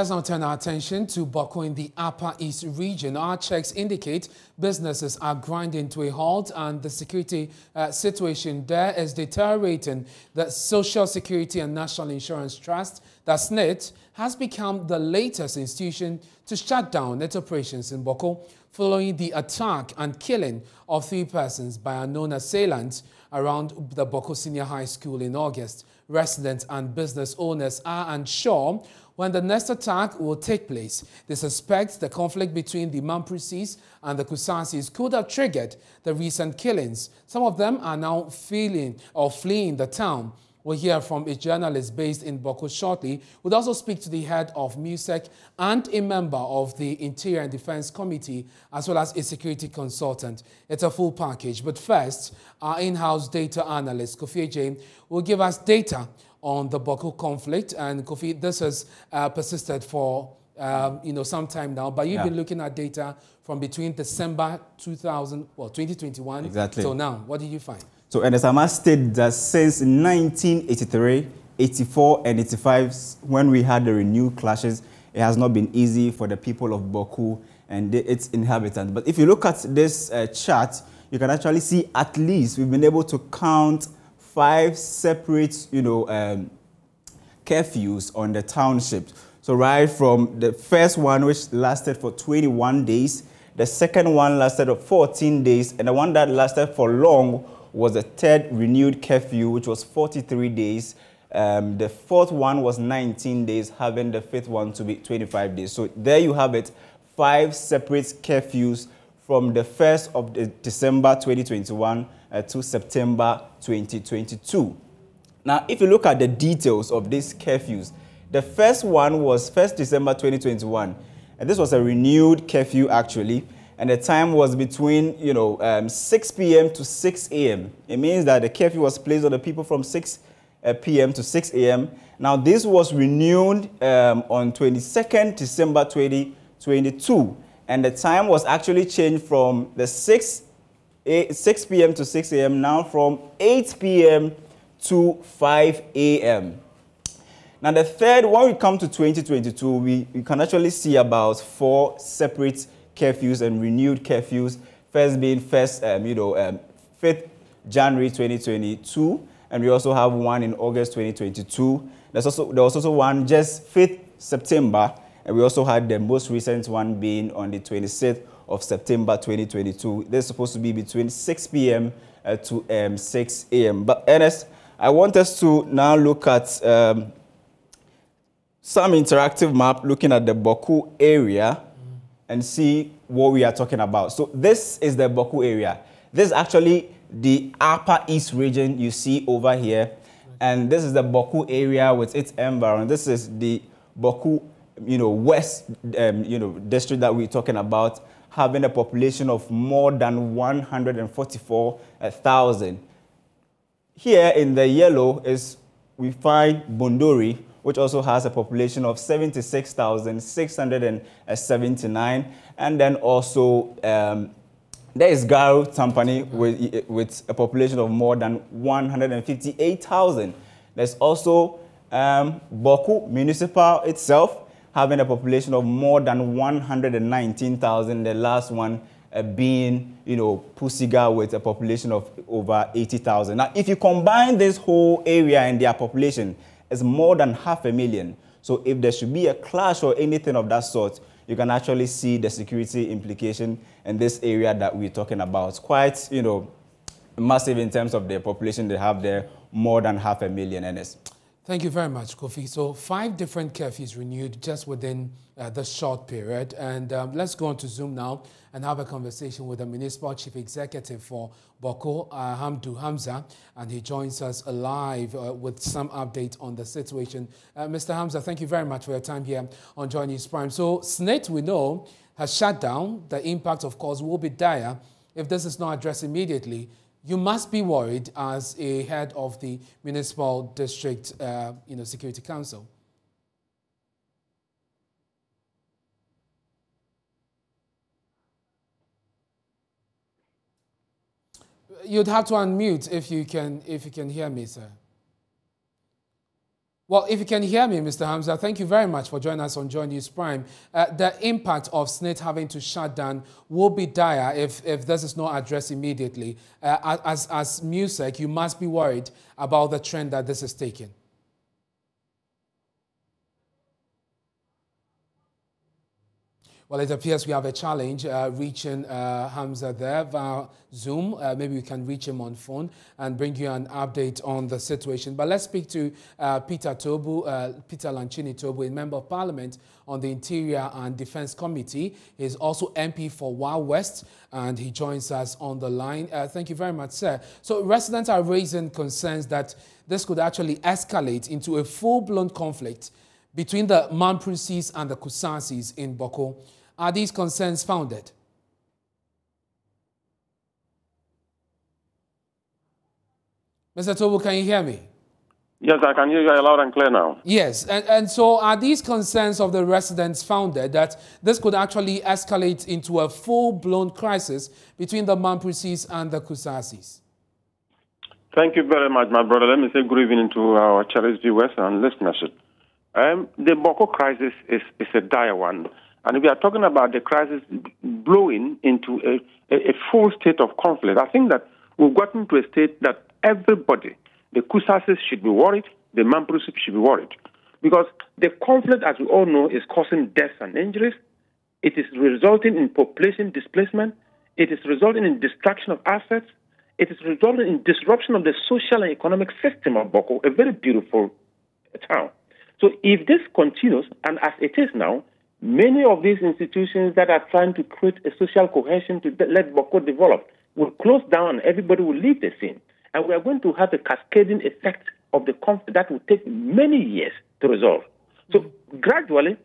Let's now turn our attention to Bawku in the Upper East region. Our checks indicate businesses are grinding to a halt and the security uh, situation there is deteriorating. The Social Security and National Insurance Trust, the SSNIT, has become the latest institution to shut down its operations in Bawku following the attack and killing of three persons by unknown assailants around the Bawku Senior High School in August. Residents and business owners are unsure when the next attack will take place. They suspect the conflict between the Mamprusis and the Kusasis could have triggered the recent killings. Some of them are now feeling or fleeing the town. We'll hear from a journalist based in Bawku shortly. We'll also speak to the head of MUSEC and a member of the Interior and Defense Committee, as well as a security consultant. It's a full package. But first, our in-house data analyst, Kofi Jane, will give us data on the Bawku conflict. And Kofi, this has uh, persisted for um, you know, some time now, but you've yeah. been looking at data from between December 2000, well, 2021 exactly. till now. What did you find? So Ernest Ama stated that since 1983, 84 and 85, when we had the renewed clashes, it has not been easy for the people of Bawku and its inhabitants. But if you look at this uh, chart, you can actually see at least we've been able to count five separate, you know, um, curfews on the township. So right from the first one, which lasted for 21 days, the second one lasted for 14 days, and the one that lasted for long was the third renewed curfew, which was 43 days. Um, the fourth one was 19 days, having the fifth one to be 25 days. So there you have it, five separate curfews from the 1st of the December 2021 uh, to September 2022. Now, if you look at the details of these curfews, the first one was 1st December 2021, and this was a renewed curfew actually and the time was between, you know, um, 6 p.m. to 6 a.m. It means that the curfew was placed on the people from 6 uh, p.m. to 6 a.m. Now, this was renewed um, on 22nd December 2022, and the time was actually changed from the 6 6 p.m. to 6 a.m. now from 8 p.m. to 5 a.m. Now, the third, when we come to 2022, we, we can actually see about four separate curfews and renewed curfews. First being first, um, you know, um, 5th January 2022, and we also have one in August 2022. There's also there was also one just 5th September, and we also had the most recent one being on the 26th of September 2022. They're supposed to be between 6 p.m. Uh, to um, 6 a.m. But Ernest, I want us to now look at um, some interactive map looking at the Bawku area and see what we are talking about. So this is the Bawku area. This is actually the upper east region you see over here. And this is the Bawku area with its environment. This is the Bawku, you know, west, um, you know, district that we're talking about, having a population of more than 144,000. Here in the yellow is we find Binduri, which also has a population of 76,679. And then also um, there is Garu Tempane with, with a population of more than 158,000. There's also um, Bawku Municipal itself having a population of more than 119,000. The last one uh, being, you know, Pusiga with a population of over 80,000. Now, if you combine this whole area and their population, is more than half a million. So if there should be a clash or anything of that sort, you can actually see the security implication in this area that we're talking about. Quite, you know, massive in terms of the population they have there, more than half a million NS. Thank you very much, Kofi. So five different curfews renewed just within uh, the short period. And um, let's go on to Zoom now and have a conversation with the Municipal Chief Executive for Bawku, uh, Hamdu Hamza. And he joins us live uh, with some update on the situation. Uh, Mr. Hamza, thank you very much for your time here on Joy News Prime. So SSNIT, we know, has shut down. The impact, of course, will be dire if this is not addressed immediately you must be worried as a head of the municipal district uh, you know, security council. You'd have to unmute if you can, if you can hear me, sir. Well, if you can hear me, Mr. Hamza, thank you very much for joining us on Joy News Prime. Uh, the impact of SSNIT having to shut down will be dire if, if this is not addressed immediately. Uh, as, as MUSEC, you must be worried about the trend that this is taking. Well, it appears we have a challenge uh, reaching uh, Hamza there via Zoom. Uh, maybe we can reach him on phone and bring you an update on the situation. But let's speak to uh, Peter Tobu, uh, Peter Lanchini Tobu, a member of parliament on the Interior and Defense Committee. He's also MP for Wa West, and he joins us on the line. Uh, thank you very much, sir. So residents are raising concerns that this could actually escalate into a full-blown conflict between the Mamprusis and the Kusasis in Bawku. Are these concerns founded? Mr. Tobu, can you hear me? Yes, I can hear you loud and clear now. Yes, and, and so are these concerns of the residents founded that this could actually escalate into a full-blown crisis between the Mamprusis and the Kusasis? Thank you very much, my brother. Let me say good evening to our cherished viewers and listeners. Um, the Bawku crisis is, is a dire one. And we are talking about the crisis blowing into a, a, a full state of conflict. I think that we've gotten to a state that everybody, the Kusasis should be worried, the Mamprusis should be worried. Because the conflict, as we all know, is causing deaths and injuries. It is resulting in population displacement. It is resulting in destruction of assets. It is resulting in disruption of the social and economic system of Bawku, a very beautiful town. So if this continues, and as it is now, Many of these institutions that are trying to create a social cohesion to let Bawku develop will close down everybody will leave the scene. And we are going to have a cascading effect of the conflict that will take many years to resolve. So gradually,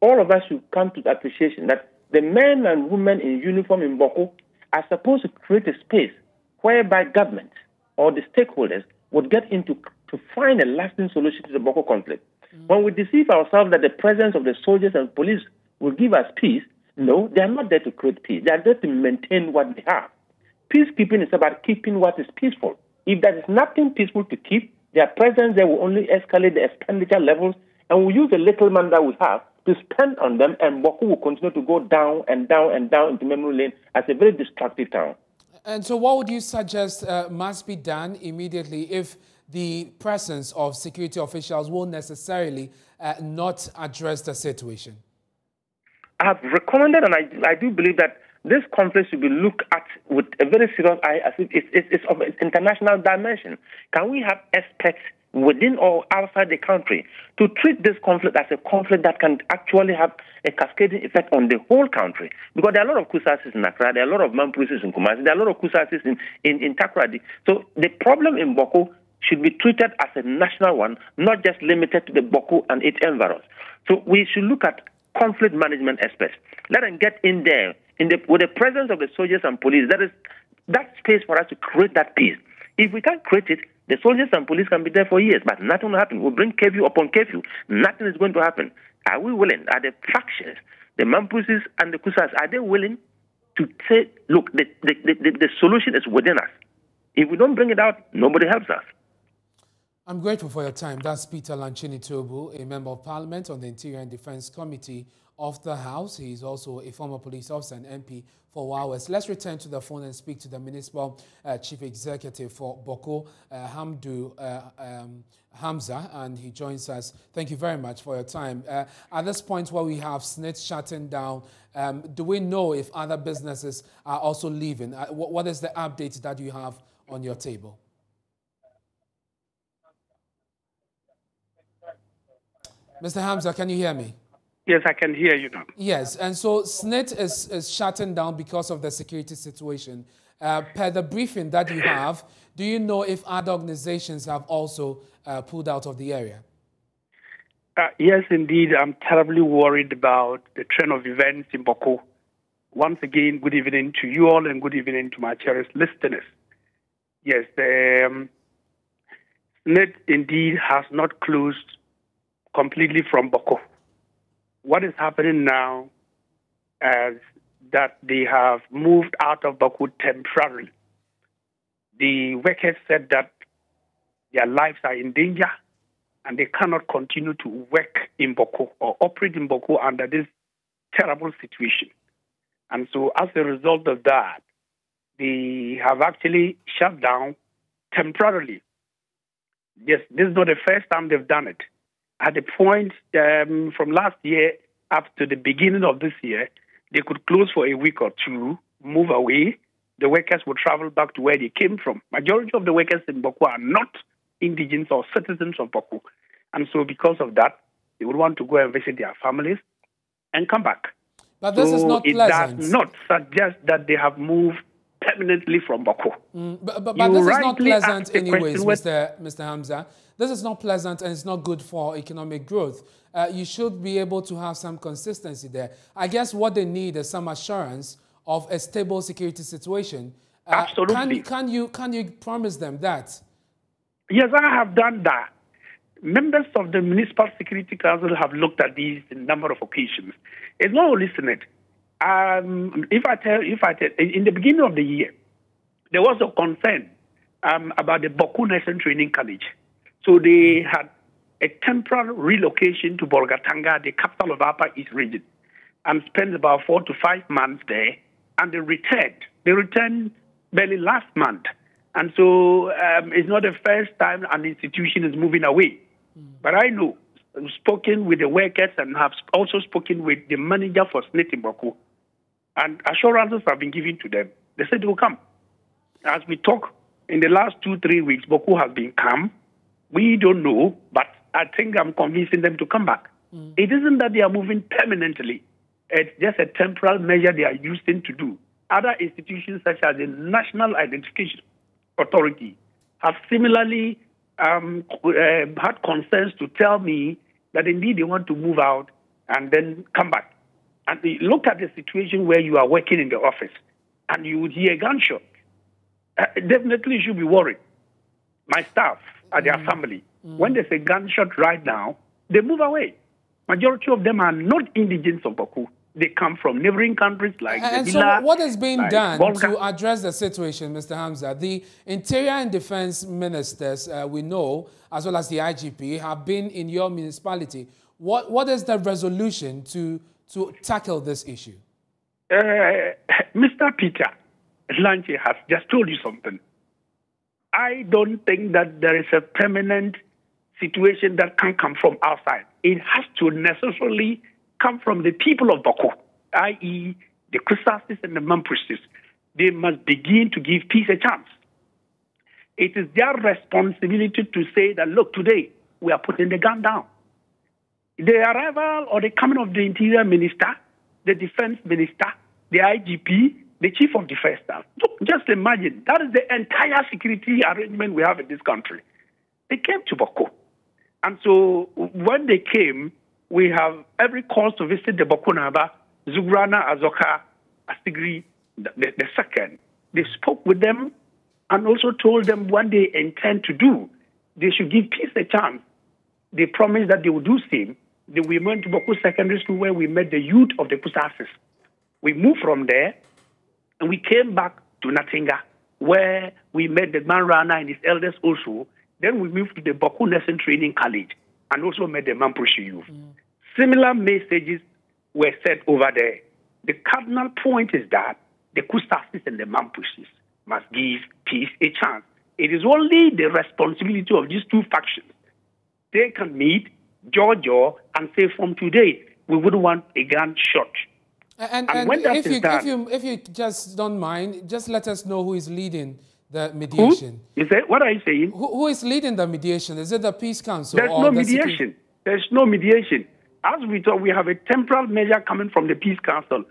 all of us should come to the appreciation that the men and women in uniform in Bawku are supposed to create a space whereby government or the stakeholders would get into to find a lasting solution to the Bawku conflict. Mm. When we deceive ourselves that the presence of the soldiers and police will give us peace, no, they are not there to create peace. They are there to maintain what they have. Peacekeeping is about keeping what is peaceful. If there is nothing peaceful to keep, their presence there will only escalate the expenditure levels, and we use the little money that we have to spend on them, and Bawku will continue to go down and down and down into memory lane as a very destructive town. And so, what would you suggest uh, must be done immediately if the presence of security officials will necessarily uh, not address the situation? I've recommended, and I, I do believe that this conflict should be looked at with a very serious eye as it's, it's of an international dimension. Can we have experts within or outside the country to treat this conflict as a conflict that can actually have a cascading effect on the whole country. Because there are a lot of Kusasis in Accra, there are a lot of Mamprusis in Kumasi, there are a lot of Kusasis in, in, in. So the problem in Bawku should be treated as a national one, not just limited to the Bawku and its environs. So we should look at conflict management experts. Let them get in there in the, with the presence of the soldiers and police. That is that space for us to create that peace. If we can't create it, the soldiers and police can be there for years, but nothing will happen. We'll bring curfew upon curfew. Nothing is going to happen. Are we willing? Are the factions, the Mamprusis and the Kusas, are they willing to say, look, the, the, the, the solution is within us? If we don't bring it out, nobody helps us. I'm grateful for your time. That's Peter Lanchini Tobu, a member of parliament on the Interior and Defense Committee of the House. He's also a former police officer and MP for hours. Let's return to the phone and speak to the municipal uh, chief executive for Bawku, uh, Hamdu uh, um, Hamza, and he joins us. Thank you very much for your time. Uh, at this point where we have SSNIT shutting down, um, do we know if other businesses are also leaving? Uh, what is the update that you have on your table? Mr. Hamza, can you hear me? Yes, I can hear you now. Yes, and so SSNIT is, is shutting down because of the security situation. Uh, per the briefing that you have, do you know if other organizations have also uh, pulled out of the area? Uh, yes, indeed. I'm terribly worried about the trend of events in Bawku. Once again, good evening to you all and good evening to my cherished listeners. Yes, the um, SSNIT indeed has not closed completely from Bawku. What is happening now is that they have moved out of Bawku temporarily. The workers said that their lives are in danger and they cannot continue to work in Bawku or operate in Bawku under this terrible situation. And so, as a result of that, they have actually shut down temporarily. Yes, this is not the first time they've done it. At the point um, from last year up to the beginning of this year, they could close for a week or two, move away. The workers would travel back to where they came from. Majority of the workers in Bawku are not indigenous or citizens of Bawku. And so, because of that, they would want to go and visit their families and come back. But this so is not pleasant. it does not suggest that they have moved permanently from Bawku. Mm, but but, but this is not pleasant, anyways, Mr. Mr. Hamza. This is not pleasant and it's not good for economic growth. Uh, you should be able to have some consistency there. I guess what they need is some assurance of a stable security situation. Uh, Absolutely. Can, can, you, can you promise them that? Yes, I have done that. Members of the Municipal Security Council have looked at these in a number of occasions. It's not only Senate. Um, if I tell, if I tell, in the beginning of the year, there was a concern um, about the Bawku Nursing Training College. So they had a temporary relocation to Bolgatanga, the capital of Upper East Region, and spent about four to five months there. And they returned. They returned barely last month. And so um, it's not the first time an institution is moving away. But I know, I've spoken with the workers and have also spoken with the manager for SSNIT in Bawku. And assurances have been given to them. They said they will come. As we talk, in the last two, three weeks, Bawku has been calm. We don't know, but I think I'm convincing them to come back. It isn't that they are moving permanently. It's just a temporal measure they are using to do. Other institutions, such as the National Identification Authority, have similarly um, uh, had concerns to tell me that indeed they want to move out and then come back. And look at the situation where you are working in the office and you would hear a gunshot. Uh, definitely you should be worried. My staff and their family, when there's a gunshot right now, they move away. Majority of them are not indigents of Bawku. They come from neighboring countries like And so, Zebilla, what is being like done Bolga. to address the situation, Mr. Hamza? The Interior and Defense Ministers, uh, we know, as well as the IGP, have been in your municipality. What, what is the resolution to, to tackle this issue? Uh, Mr. Peter Lanche has just told you something. I don't think that there is a permanent situation that can come from outside. It has to necessarily come from the people of Bawku, i.e., the Kusasis and the Mamprusis. They must begin to give peace a chance. It is their responsibility to say that, look, today we are putting the gun down. The arrival or the coming of the interior minister, the defense minister, the IGP, the chief of defense staff. Just imagine that is the entire security arrangement we have in this country. They came to Bawku. And so when they came, we have every cause to visit the Bawku Naba, Zugrana, Azoka, Astigri, the, the second. They spoke with them and also told them what they intend to do. They should give peace a chance. They promised that they would do same. Then we went to Bawku Secondary School where we met the youth of the Kusasis. We moved from there and we came back to Natinga where we met the man Rana and his elders also. Then we moved to the Bawku Nursing Training College and also met the Mamprusi youth. Mm. Similar messages were said over there. The cardinal point is that the Kusasis and the Mamprusis must give peace a chance. It is only the responsibility of these two factions. They can meet, Georgia, and say from today, we wouldn't want a gunshot. And, And and when that if, you, done- if, you, if you just don't mind, just let us know who is leading the mediation. Is that what are you saying? Who, who is leading the mediation? Is it the Peace Council? There's or no the mediation. There's no mediation. As we talk, we have a temporal measure coming from the Peace Council.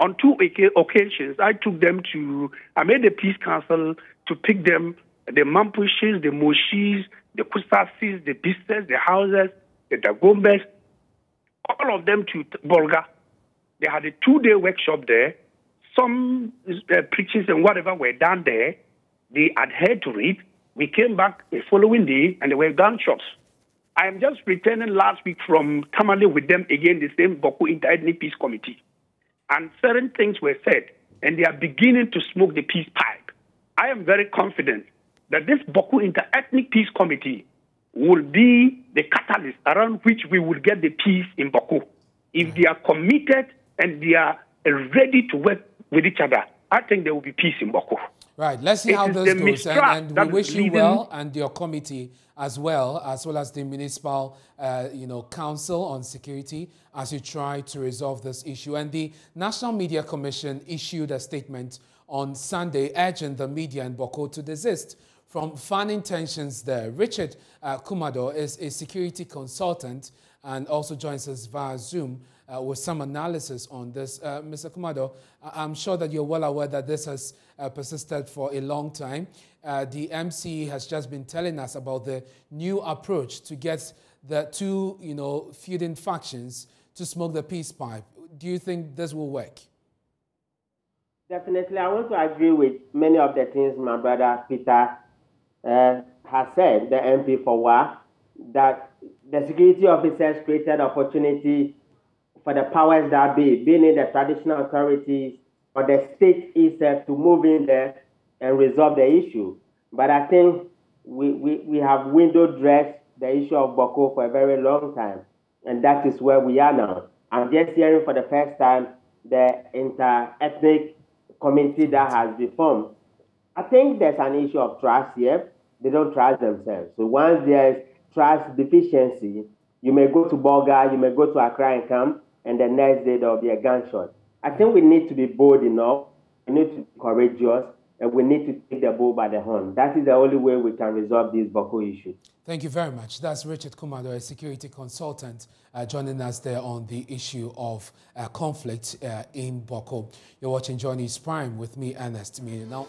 On two occasions, I took them to, I made the Peace Council to pick them, the Mamprusis, the Moshis, the Kusasis, the Bistes, the Houses, the Dagombes, all of them to Bolga. They had a two day workshop there. Some uh, and whatever were done there. They adhered to it. We came back the following day and there were gunshots. I am just returning last week from Tamale with them again, the same Bawku Interethnic Peace Committee. And certain things were said, and they are beginning to smoke the peace pipe. I am very confident that this Bawku Interethnic Peace Committee will be the catalyst around which we will get the peace in Bawku. If they are committed and they are ready to work with each other, I think there will be peace in Bawku. Right. Let's see it how this goes. And, and we wish you well and your committee as well, as well as the municipal, uh, you know, council on security as you try to resolve this issue. And the National Media Commission issued a statement on Sunday urging the media in Bawku to desist from fanning tensions there. Richard uh, Kumado is a security consultant and also joins us via Zoom uh, with some analysis on this. Uh, Mr. Kumado, I'm sure that you're well aware that this has uh, persisted for a long time. Uh, the MC has just been telling us about the new approach to get the two, you know, feuding factions to smoke the peace pipe. Do you think this will work? Definitely. I want to agree with many of the things my brother Peter uh, has said, the MP for WA, that the security officers created opportunity for the powers that be, being in the traditional authorities or the state itself to move in there and resolve the issue. But I think we, we, we have window dressed the issue of Bawku for a very long time. And that is where we are now. I'm just hearing for the first time the inter-ethnic community that has been formed. I think there's an issue of trust here. They don't trust themselves. So once there's trust deficiency, you may go to Bolga, you may go to Accra and come, and the next day there will be a gunshot. I think we need to be bold enough, we need to be courageous, and we need to take the bull by the horn. That is the only way we can resolve this Bawku issue. Thank you very much. That's Richard Kumado, a security consultant, uh, joining us there on the issue of uh, conflict uh, in Bawku. You're watching Joy News Prime with me, Ernest Now.